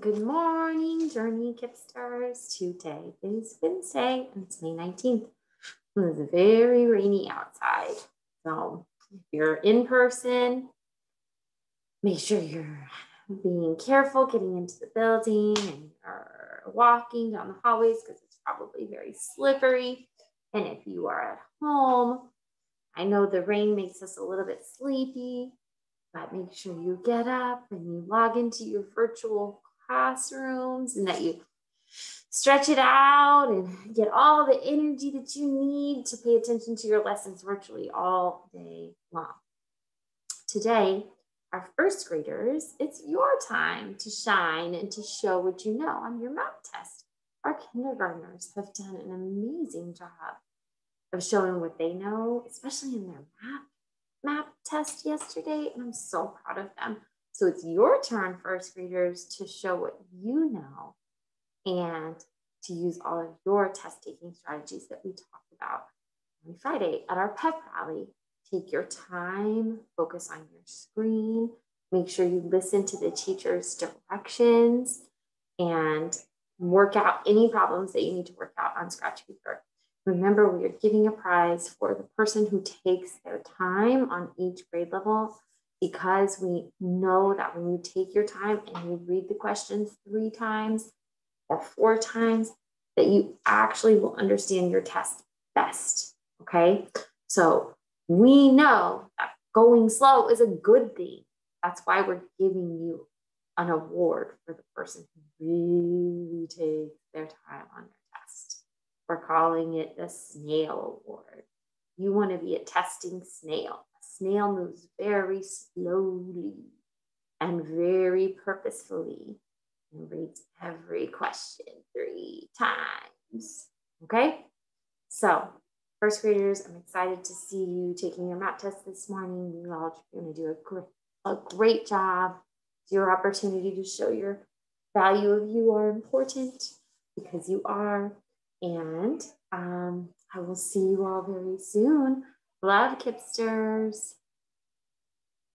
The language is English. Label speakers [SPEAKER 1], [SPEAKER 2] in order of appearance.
[SPEAKER 1] Good morning, Journey KIPPsters. Today is Wednesday and it's May 19th. It's very rainy outside. So if you're in person, make sure you're being careful getting into the building and are walking down the hallways because it's probably very slippery. And if you are at home, I know the rain makes us a little bit sleepy, but make sure you get up and you log into your virtual classrooms and that you stretch it out and get all the energy that you need to pay attention to your lessons virtually all day long. Today, our first graders, it's your time to shine and to show what you know on your map test. Our kindergartners have done an amazing job of showing what they know, especially in their math, map test yesterday, and I'm so proud of them. So it's your turn, first graders, to show what you know and to use all of your test taking strategies that we talked about on Friday at our pep rally. Take your time, focus on your screen, make sure you listen to the teacher's directions, and work out any problems that you need to work out on scratch paper. Remember, we are giving a prize for the person who takes their time on each grade level because we know that when you take your time and you read the questions three times or four times, that you actually will understand your test best. Okay. So we know that going slow is a good thing. That's why we're giving you an award for the person who really takes their time on their test. We're calling it the Snail Award. You want to be a testing snail snail moves very slowly and very purposefully and reads every question three times. Okay? So, first graders, I'm excited to see you taking your map test this morning. You all are going to do a great, a great job. It's your opportunity to show your value of you are important because you are. And um, I will see you all very soon. Love KIPPsters.